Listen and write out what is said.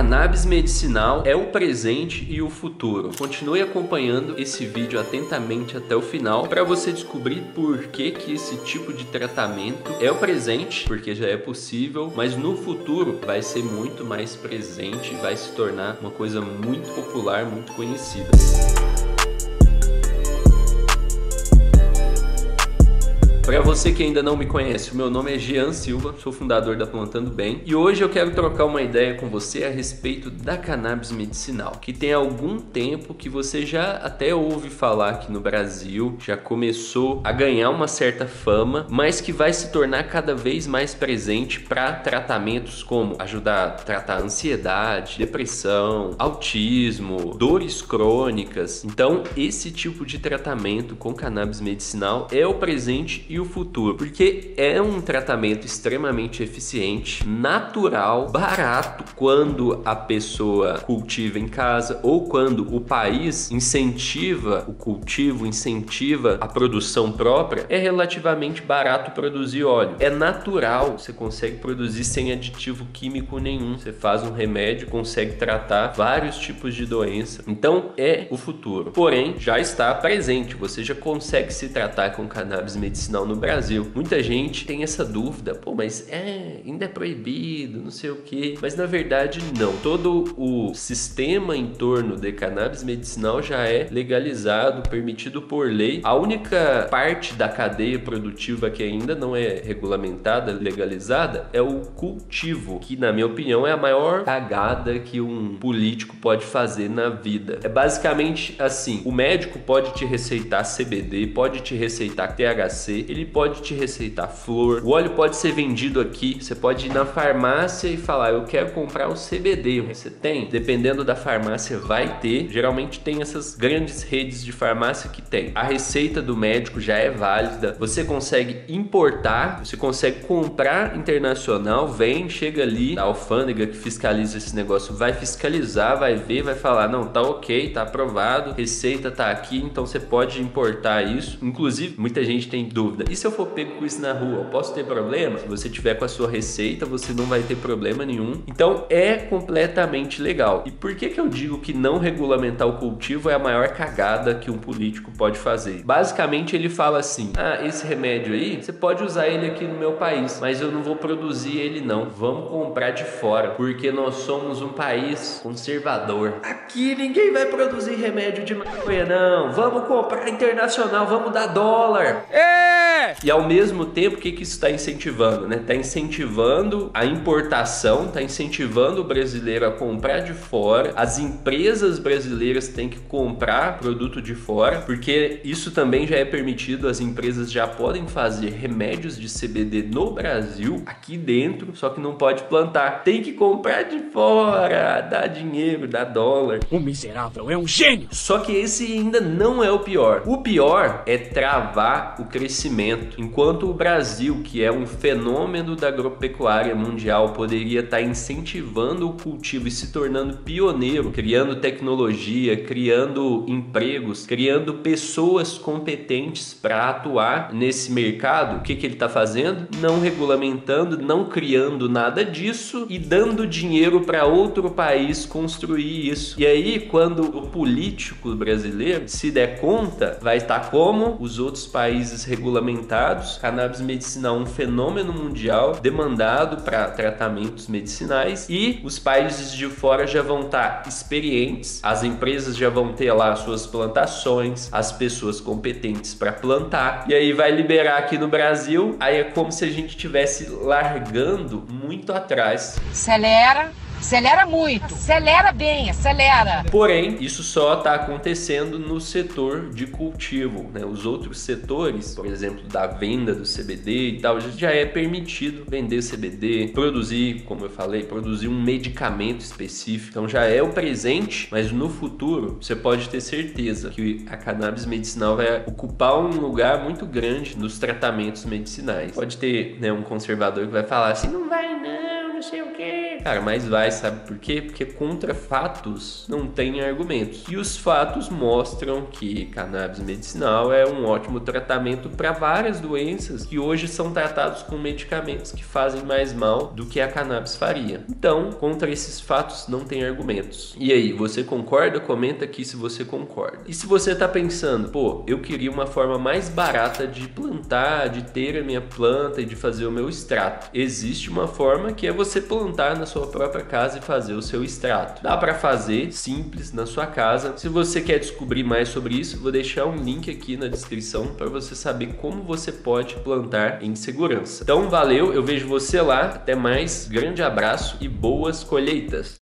Cannabis medicinal é o presente e o futuro. Continue acompanhando esse vídeo atentamente até o final para você descobrir por que, que esse tipo de tratamento é o presente, porque já é possível, mas no futuro vai ser muito mais presente, vai se tornar uma coisa muito popular, muito conhecida. Para você que ainda não me conhece, o meu nome é Jean Silva, sou fundador da Plantando Bem e hoje eu quero trocar uma ideia com você a respeito da cannabis medicinal, que tem algum tempo que você já até ouve falar aqui no Brasil, já começou a ganhar uma certa fama, mas que vai se tornar cada vez mais presente para tratamentos como ajudar a tratar ansiedade, depressão, autismo, dores crônicas. Então, esse tipo de tratamento com cannabis medicinal é o presente e o futuro, porque é um tratamento extremamente eficiente, natural, barato quando a pessoa cultiva em casa ou quando o país incentiva o cultivo, incentiva a produção própria, é relativamente barato produzir óleo. É natural, você consegue produzir sem aditivo químico nenhum. Você faz um remédio, consegue tratar vários tipos de doença. Então é o futuro. Porém, já está presente, você já consegue se tratar com cannabis medicinal no Brasil. Muita gente tem essa dúvida, pô, mas é, ainda é proibido, não sei o que. Mas na verdade, não. Todo o sistema em torno de cannabis medicinal já é legalizado, permitido por lei. A única parte da cadeia produtiva que ainda não é regulamentada, legalizada, é o cultivo, que na minha opinião é a maior cagada que um político pode fazer na vida. É basicamente assim: o médico pode te receitar CBD, pode te receitar THC, ele ele pode te receitar flor. O óleo pode ser vendido aqui. Você pode ir na farmácia e falar: Eu quero comprar o CBD. Você tem? Dependendo da farmácia, vai ter. Geralmente tem essas grandes redes de farmácia que tem. A receita do médico já é válida. Você consegue importar, você consegue comprar internacional. Vem, chega ali, a alfândega que fiscaliza esse negócio vai fiscalizar, vai ver, vai falar: Não, tá ok, tá aprovado, receita tá aqui, então você pode importar isso. Inclusive, muita gente tem dúvida e se eu for pego com isso na rua, posso ter problema? Se você tiver com a sua receita, você não vai ter problema nenhum. Então é completamente legal. E por que que eu digo que não regulamentar o cultivo é a maior cagada que um político pode fazer? Basicamente ele fala assim: "Ah, esse remédio aí, você pode usar ele aqui no meu país, mas eu não vou produzir ele não. Vamos comprar de fora, porque nós somos um país conservador. Aqui ninguém vai produzir remédio de maconha não. Vamos comprar internacional, vamos dar dólar." É! E ao mesmo tempo, o que, que isso está incentivando? Está né? Tá incentivando a importação, está incentivando o brasileiro a comprar de fora. As empresas brasileiras têm que comprar produto de fora, porque isso também já é permitido. As empresas já podem fazer remédios de CBD no Brasil, aqui dentro, só que não pode plantar. Tem que comprar de fora, dá dinheiro, dá dólar. O miserável é um gênio! Só que esse ainda não é o pior. O pior é travar o crescimento enquanto o Brasil, que é um fenômeno da agropecuária mundial, poderia estar incentivando o cultivo e se tornando pioneiro, criando tecnologia, criando empregos, criando pessoas competentes para atuar nesse mercado, o que, que ele está fazendo? Não regulamentando, não criando nada disso e dando dinheiro para outro país construir isso. E aí, quando o político brasileiro se der conta, vai estar como os outros países regulamentando Cannabis medicinal um fenômeno mundial demandado para tratamentos medicinais. E os países de fora já vão estar tá experientes, as empresas já vão ter lá suas plantações, as pessoas competentes para plantar. E aí vai liberar aqui no Brasil, aí é como se a gente estivesse largando muito atrás. Acelera Acelera muito, acelera bem, acelera. Porém, isso só está acontecendo no setor de cultivo, né? Os outros setores, por exemplo, da venda do CBD e tal, já é permitido vender CBD, produzir, como eu falei, produzir um medicamento específico. Então já é o presente, mas no futuro você pode ter certeza que a cannabis medicinal vai ocupar um lugar muito grande nos tratamentos medicinais. Pode ter né, um conservador que vai falar assim, não vai não, não sei o que Cara, mas vai, sabe por quê? Porque contra fatos não tem argumentos. E os fatos mostram que cannabis medicinal é um ótimo tratamento para várias doenças que hoje são tratados com medicamentos que fazem mais mal do que a cannabis faria. Então, contra esses fatos não tem argumentos. E aí, você concorda? Comenta aqui se você concorda. E se você está pensando, pô, eu queria uma forma mais barata de plantar, de ter a minha planta e de fazer o meu extrato. Existe uma forma que é você plantar na sua própria casa e fazer o seu extrato. Dá para fazer simples na sua casa. Se você quer descobrir mais sobre isso, vou deixar um link aqui na descrição para você saber como você pode plantar em segurança. Então, valeu, eu vejo você lá. Até mais. Grande abraço e boas colheitas.